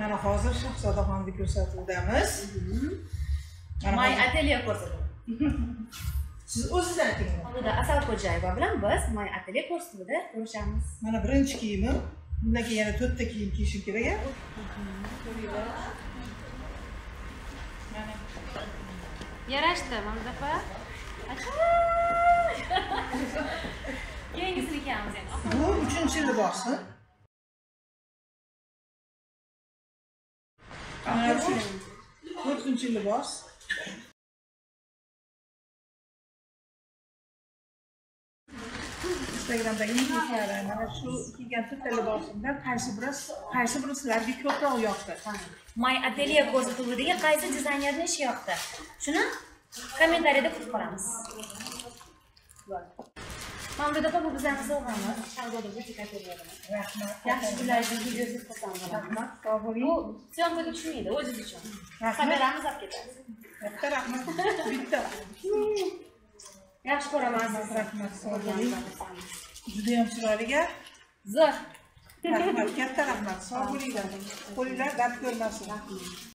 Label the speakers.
Speaker 1: mana hozir shahzodaxonni ko'rsatuvdamiz.
Speaker 2: May atelye ko'rsatuvi
Speaker 1: siz o'ziz ayting.
Speaker 2: Oldida asal xo'jayeva bilan biz may atelye ko'rsatuvida ko'rishamiz.
Speaker 1: Mana birinchi kiyimim bundan keyin yana to'rtta kiyim kiyishim kerak a mana
Speaker 2: yarashdi mamzafa yangisini kiyamiz endi.
Speaker 1: Bu uchinchi libosim mana bu to'rtinchi libos instagramdagi muxlislari mana shu kiygan to'rtta libosimdan qaysi biri qaysi biri sizlarga ko'proq yoqdi
Speaker 2: may atelye ko'rsatuvidagi qaysi dizaynerni ishi yoqdi shuni kommentariyada kutib qolamiz mamdud opa bu bizlarni sovg'amiz shahzoda butik atelyedan
Speaker 1: rahmat.
Speaker 2: Yaxshi kunlaringizni videosi qilsam
Speaker 1: rahmat. Sog' bo'ling
Speaker 2: bu syomkaga tushmaydi o'ziz uchun
Speaker 1: Rahmat.
Speaker 2: kameramiz olib ketadi
Speaker 1: katta rahmat. Bitta
Speaker 2: yaxshi ko'raman
Speaker 1: rahmat. Sog' bo'ling judayam chiroyli gap
Speaker 2: zo'r
Speaker 1: rahmat. Katta rahmat. Sog' bo'linglar qo'linglar dard ko'rmasin